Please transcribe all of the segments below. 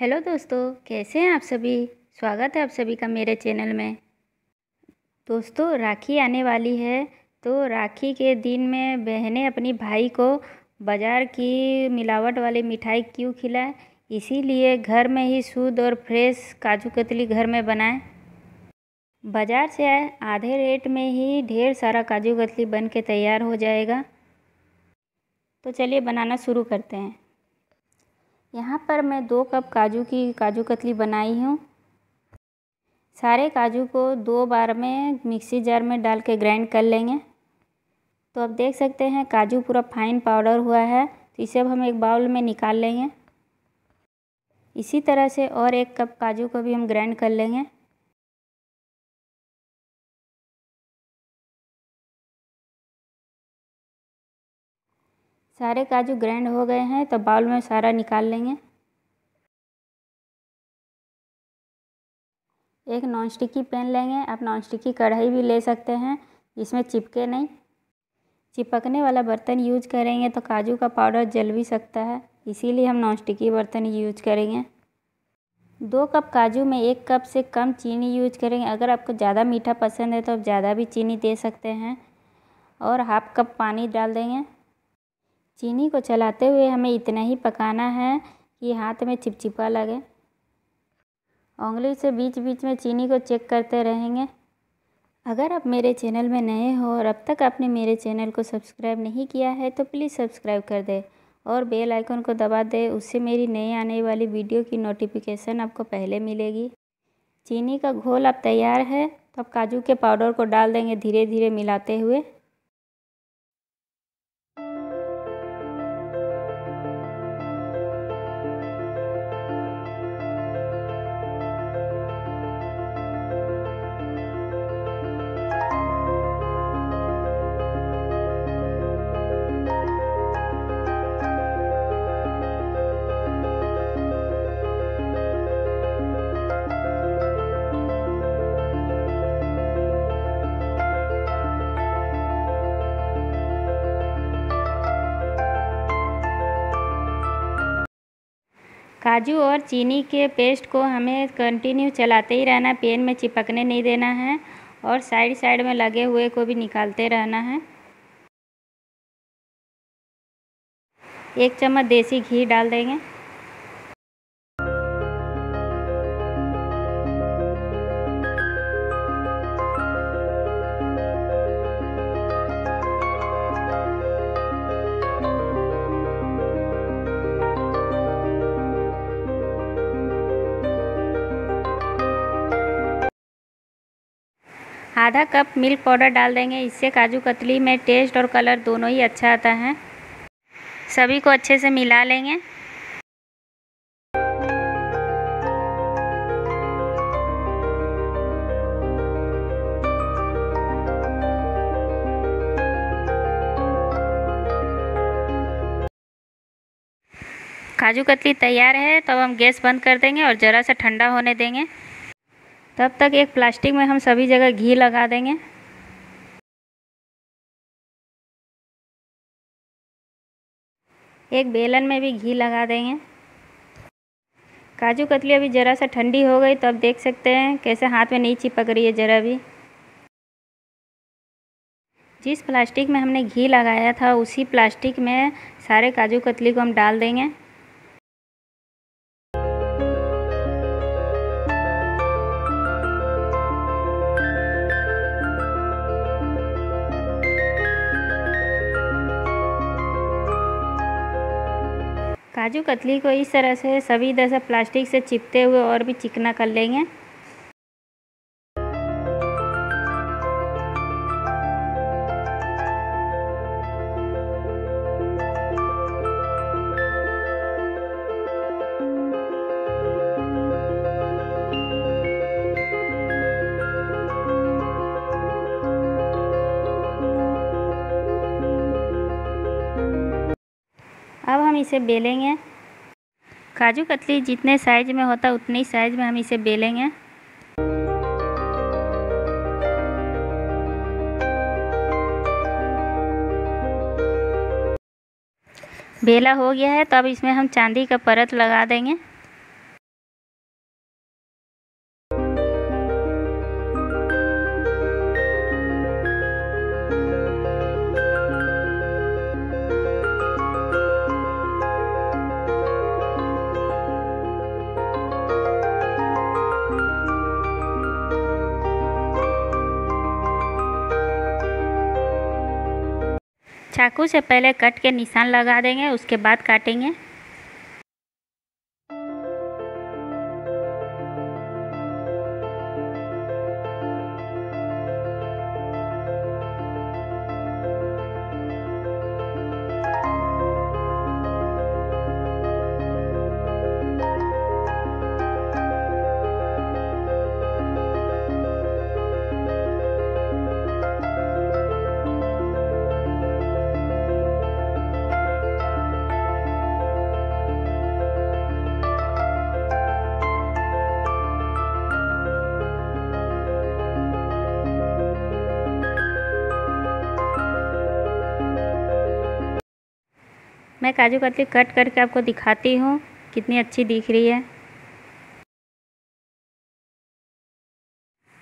Hello दोस्तों, कैसे हैं आप सभी? स्वागत है आप सभी का मेरे चैनल में। दोस्तों, राखी आने वाली है तो राखी के दिन में बहनें अपनी भाई को बाज़ार की मिलावट वाली मिठाई क्यों खिलाएँ? इसीलिए घर में ही शुद्ध और फ्रेश काजू कतली घर में बनाएँ। बाज़ार से आए आधे रेट में ही ढेर सारा काजू कतली बन के तैयार हो जाएगा। तो चलिए बनाना शुरू करते हैं। यहाँ पर मैं दो कप काजू की काजू कतली बनाई हूँ। सारे काजू को दो बार में मिक्सी जार में डाल के ग्राइंड कर लेंगे। तो अब देख सकते हैं काजू पूरा फाइन पाउडर हुआ है तो इसे अब हम एक बाउल में निकाल लेंगे। इसी तरह से और एक कप काजू को भी हम ग्राइंड कर लेंगे। सारे काजू ग्राइंड हो गए हैं तो बाउल में सारा निकाल लेंगे। एक नॉन स्टिकी पैन लेंगे, आप नॉन स्टिकी कढ़ाई भी ले सकते हैं, जिसमें चिपके नहीं। चिपकने वाला बर्तन यूज़ करेंगे तो काजू का पाउडर जल भी सकता है, इसीलिए हम नॉन स्टिकी बर्तन यूज़ करेंगे। दो कप काजू में एक कप से कम चीनी यूज़ करेंगे, अगर आपको ज़्यादा मीठा पसंद है तो आप ज़्यादा भी चीनी दे सकते हैं, और हाफ़ कप पानी डाल देंगे। चीनी को चलाते हुए हमें इतना ही पकाना है कि हाथ में चिपचिपा लगे। उंगली से बीच बीच में चीनी को चेक करते रहेंगे। अगर आप मेरे चैनल में नए हो और अब तक आपने मेरे चैनल को सब्सक्राइब नहीं किया है तो प्लीज़ सब्सक्राइब कर दें और बेल आइकन को दबा दें, उससे मेरी नई आने वाली वीडियो की नोटिफिकेशन आपको पहले मिलेगी। चीनी का घोल अब तैयार है तो अब काजू के पाउडर को डाल देंगे धीरे धीरे मिलाते हुए। काजू और चीनी के पेस्ट को हमें कंटिन्यू चलाते ही रहना पेन में चिपकने नहीं देना है और साइड साइड में लगे हुए को भी निकालते रहना है। एक चम्मच देसी घी डाल देंगे। आधा कप मिल्क पाउडर डाल देंगे। इससे काजू कतली में टेस्ट और कलर दोनों ही अच्छा आता है। सभी को अच्छे से मिला लेंगे। काजू कतली तैयार है तो हम गैस बंद कर देंगे और ज़रा सा ठंडा होने देंगे। तब तक एक प्लास्टिक में हम सभी जगह घी लगा देंगे। एक बेलन में भी घी लगा देंगे। काजू कतली अभी ज़रा सा ठंडी हो गई तो अब देख सकते हैं कैसे हाथ में नहीं चिपक रही है ज़रा भी। जिस प्लास्टिक में हमने घी लगाया था, उसी प्लास्टिक में सारे काजू कतली को हम डाल देंगे। काजू, कतली को इस तरह से सभी दशा प्लास्टिक से चिपते हुए और भी चिकना कर लेंगे। इसे बेलेंगे। काजू कतली जितने साइज़ में होता, उतने ही साइज़ में हम इसे बेलेंगे। बेला हो गया है तो अब इसमें हम चांदी का परत लगा देंगे। चाकू से पहले कट के निशान लगा देंगे उसके बाद काटेंगे। मैं काजू कतली कट करके आपको दिखाती हूँ, कितनी अच्छी दिख रही है।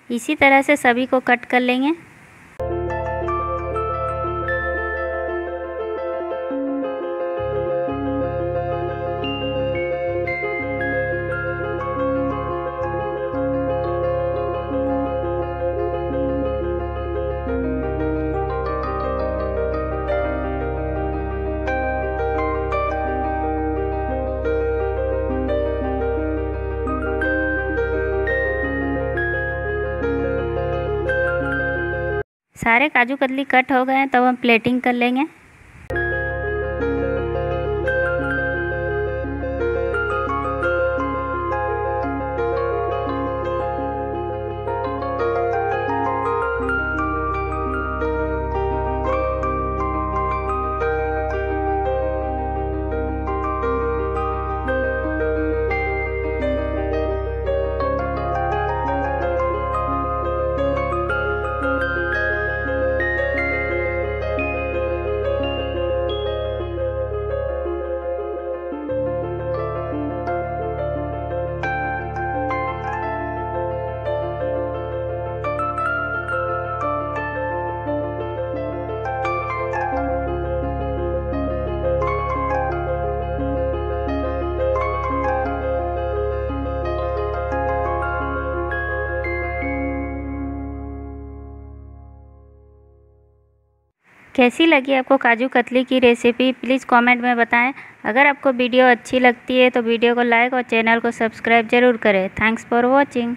इसी तरह से सभी को कट कर लेंगे। सारे काजू कतली कट हो गए हैं तब हम प्लेटिंग कर लेंगे। कैसी लगी आपको काजू कतली की रेसिपी प्लीज़ कमेंट में बताएँ। अगर आपको वीडियो अच्छी लगती है तो वीडियो को लाइक और चैनल को सब्सक्राइब ज़रूर करें। Thanks for watching